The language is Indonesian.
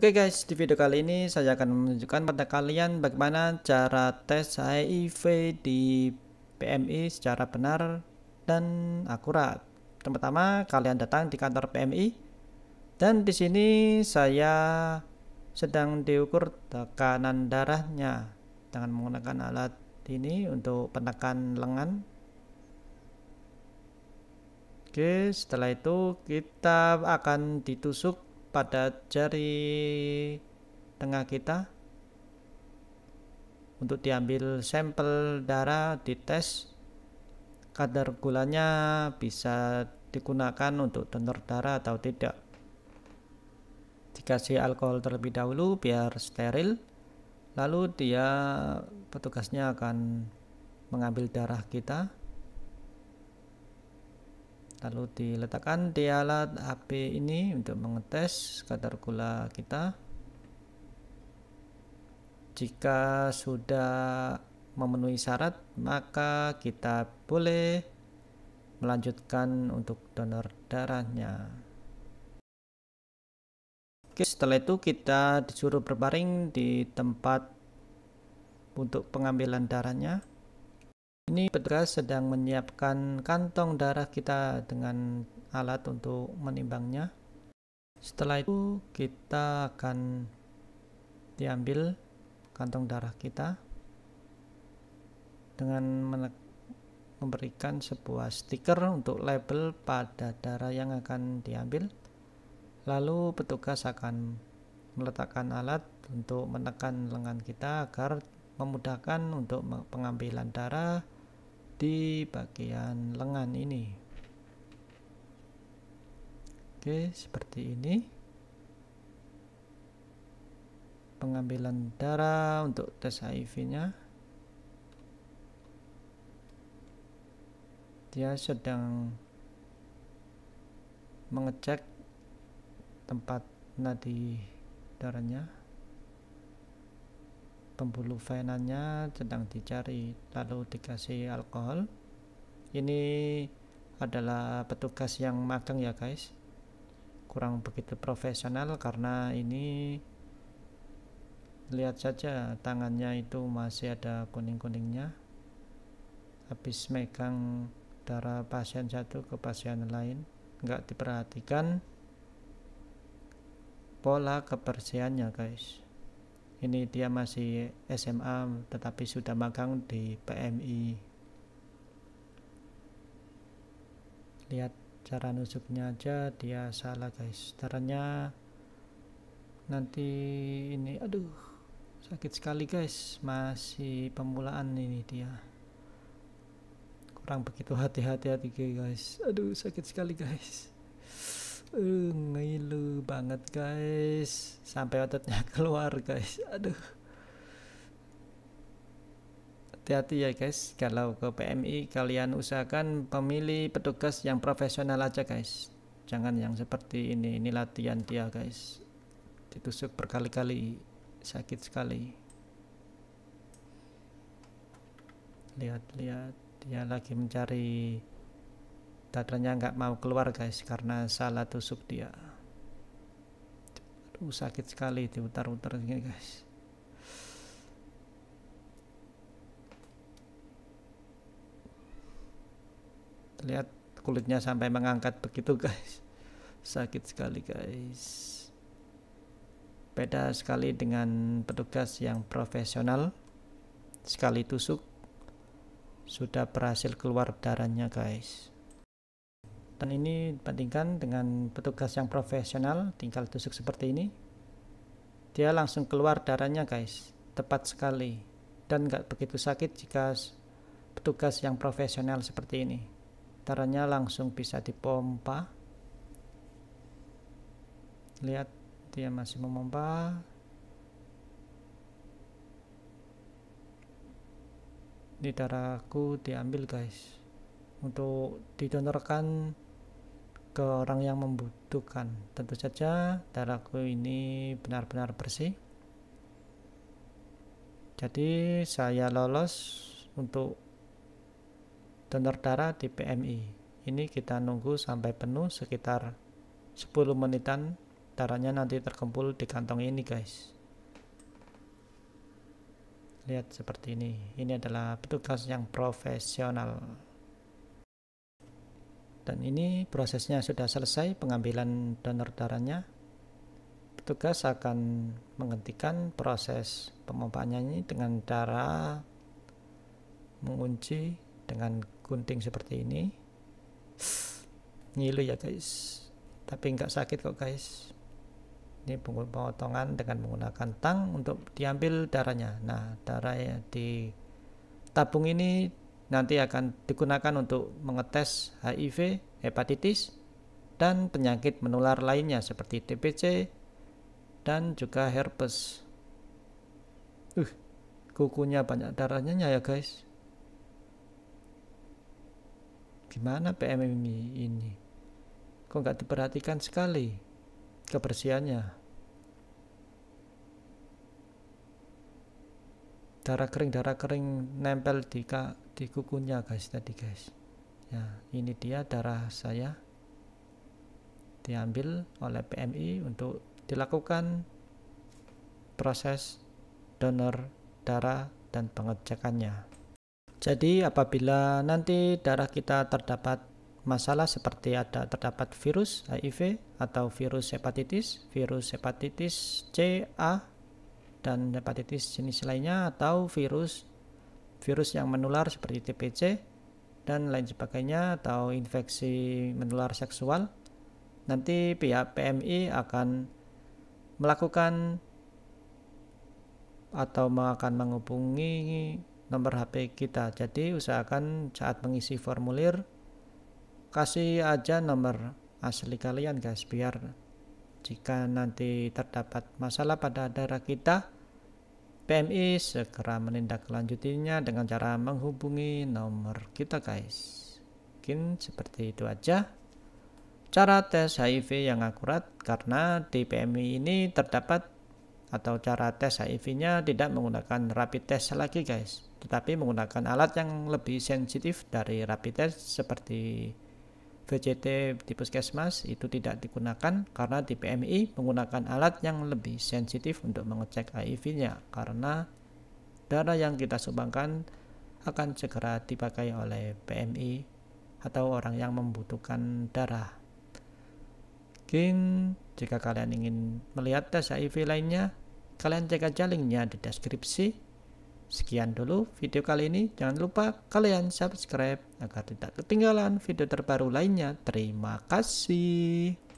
Oke guys, di video kali ini saya akan menunjukkan pada kalian bagaimana cara tes HIV di PMI secara benar dan akurat. Pertama, kalian datang di kantor PMI dan di sini saya sedang diukur tekanan darahnya dengan menggunakan alat ini untuk penekan lengan. Oke, setelah itu kita akan ditusuk pada jari tengah kita untuk diambil sampel darah dites kadar gulanya bisa digunakan untuk donor darah atau tidak. Dikasih alkohol terlebih dahulu biar steril lalu dia petugasnya akan mengambil darah kita lalu diletakkan di alat HP ini untuk mengetes kadar gula kita. Jika sudah memenuhi syarat maka kita boleh melanjutkan untuk donor darahnya. Oke, setelah itu kita disuruh berbaring di tempat untuk pengambilan darahnya ini petugas sedang menyiapkan kantong darah kita dengan alat untuk menimbangnya. Setelah itu kita akan diambil kantong darah kita dengan memberikan sebuah stiker untuk label pada darah yang akan diambil. Lalu petugas akan meletakkan alat untuk menekan lengan kita agar memudahkan untuk pengambilan darah di bagian lengan ini. Oke seperti ini. Pengambilan darah untuk tes HIV nya dia sedang mengecek tempat nadi darahnya pembuluh venanya sedang dicari lalu dikasih alkohol. Ini adalah petugas yang magang ya guys. Kurang begitu profesional karena ini lihat saja tangannya itu masih ada kuning-kuningnya. Habis megang darah pasien satu ke pasien lain nggak diperhatikan. Pola kebersihannya guys ini dia masih SMA tetapi sudah magang di PMI lihat cara nusuknya aja dia salah guys. Caranya nanti ini aduh sakit sekali guys. Masih pemulaan ini dia. Kurang begitu hati-hati hati guys. Aduh sakit sekali guys. Uh, ngilu banget guys. Sampai ototnya keluar guys. Aduh. Hati-hati ya guys. Kalau ke PMI kalian usahakan pemilih petugas yang profesional aja guys. Jangan yang seperti ini. Ini latihan dia guys. Ditusuk berkali-kali. Sakit sekali. Lihat-lihat dia lagi mencari dadanya nggak mau keluar guys karena salah tusuk dia aduh sakit sekali diutar-utar ini guys. Lihat kulitnya sampai mengangkat begitu guys. Sakit sekali guys. Beda sekali dengan petugas yang profesional. Sekali tusuk sudah berhasil keluar darahnya guys dan ini dibandingkan dengan petugas yang profesional tinggal tusuk seperti ini. Dia langsung keluar darahnya guys. Tepat sekali. Dan nggak begitu sakit jika petugas yang profesional seperti ini. Darahnya langsung bisa dipompa. Lihat dia masih memompa. Di darahku diambil guys. Untuk didonorkan ke orang yang membutuhkan. Tentu saja darahku ini benar-benar bersih. Jadi saya lolos untuk donor darah di PMI. Ini kita nunggu sampai penuh sekitar 10 menitan darahnya nanti terkumpul di kantong ini guys lihat seperti ini ini adalah petugas yang profesional dan ini prosesnya sudah selesai pengambilan donor darahnya. Petugas akan menghentikan proses pemompanya ini dengan cara mengunci dengan gunting seperti ini. Ngilu ya guys. Tapi nggak sakit kok guys. Ini pemotongan dengan menggunakan tang untuk diambil darahnya. Nah darah di tabung ini nanti akan digunakan untuk mengetes HIV, hepatitis, dan penyakit menular lainnya seperti TBC dan juga herpes. Uh, kukunya banyak darahnya ya guys. Gimana PMMI ini? Kok nggak diperhatikan sekali kebersihannya? Darah kering darah kering nempel di di kukunya guys tadi guys. Ya ini dia darah saya. Diambil oleh PMI untuk dilakukan proses donor darah dan pengecekannya. Jadi apabila nanti darah kita terdapat masalah seperti ada terdapat virus HIV atau virus hepatitis, virus hepatitis C, A, dan hepatitis jenis lainnya atau virus virus yang menular seperti TBC dan lain sebagainya atau infeksi menular seksual. Nanti pihak PMI akan melakukan atau akan menghubungi nomor HP kita. Jadi usahakan saat mengisi formulir kasih aja nomor asli kalian guys biar jika nanti terdapat masalah pada darah kita, PMI segera menindaklanjutinya dengan cara menghubungi nomor kita guys. Mungkin seperti itu aja cara tes HIV yang akurat karena di PMI ini terdapat atau cara tes HIV-nya tidak menggunakan rapid test lagi guys, tetapi menggunakan alat yang lebih sensitif dari rapid test seperti VCT di puskesmas itu tidak digunakan karena di PMI menggunakan alat yang lebih sensitif untuk mengecek HIV-nya karena darah yang kita sumbangkan akan segera dipakai oleh PMI atau orang yang membutuhkan darah. Jika kalian ingin melihat tes HIV lainnya, kalian cek aja linknya di deskripsi. Sekian dulu video kali ini. Jangan lupa kalian subscribe agar tidak ketinggalan video terbaru lainnya. Terima kasih.